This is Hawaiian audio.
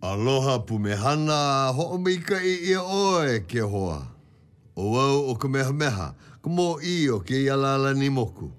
Aloha pumehana, ho'o meika i i oe ke hoa. O au o ka meha meha, ka mō i o ke ialala ni moku.